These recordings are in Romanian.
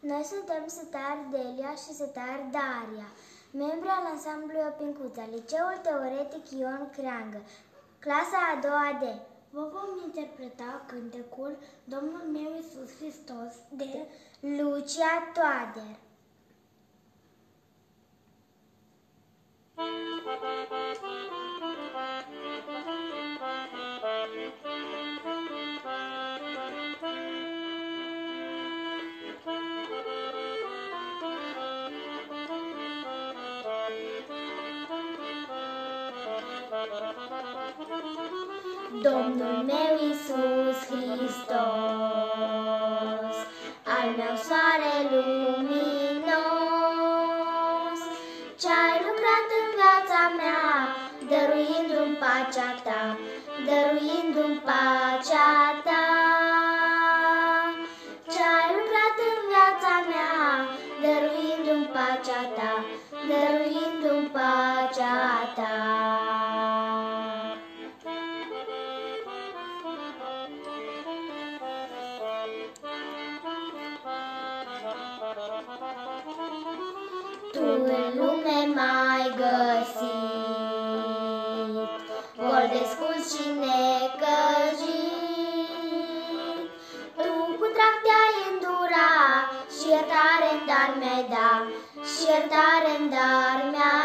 Noi suntem Sătar Delia și Sătar Daria, membri al ansamblului Opincuța, Liceul Teoretic Ion Creangă, clasa a doua D. Vă vom interpreta cântecul Domnul meu Iisus Hristos de Lucia Toader. Domnul meu Iisus Hristos, al meu soare luminos, ce-ai lucrat în viața mea, dăruindu-mi pacea ta, dăruindu-mi pacea ta. Ce-ai lucrat în viața mea, dăruindu-mi pacea ta, dăruindu-mi pacea ta. Tu în lume m-ai găsit, Vor de scuz și necăjit. Tu cu drag te-ai îndura Și iertare în dar mi-ai da, Și iertare în dar mi-ai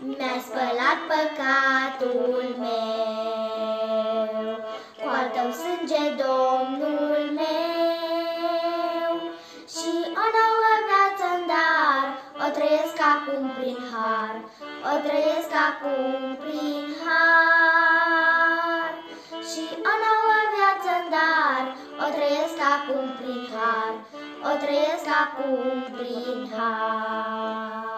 Mi-ai spălat păcatul meu, Cu al tău sânge, Domnul meu, Și o nouă viață în dar, O trăiesc acum prin har, O trăiesc acum prin har. Și o nouă viață în dar, O trăiesc acum prin har, O trăiesc acum prin har.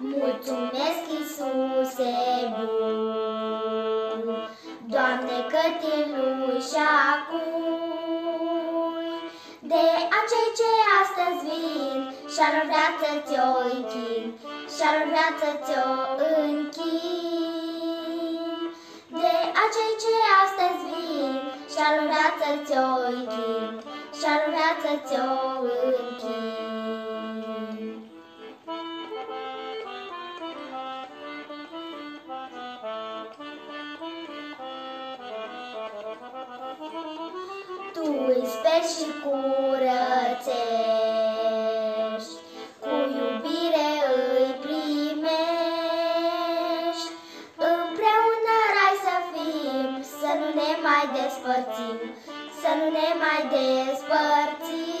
Mulțumesc, Iisuse bun, Doamne, că și cui, de acei ce astăzi vin și-ar vrea să ți-o închin, și-ar vrea să ți-o închin. De acei ce astăzi vin și-ar vrea să ți-o închin, și-ar vrea să ți-o închin. Tu îi speri și curățești, Cu iubire îi primești. Împreună rai să fim, Să nu ne mai despărțim, Să nu ne mai despărțim.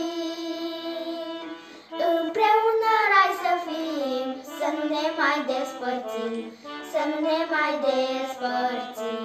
Împreună rai să fim, Să nu ne mai despărțim, Să nu ne mai despărțim.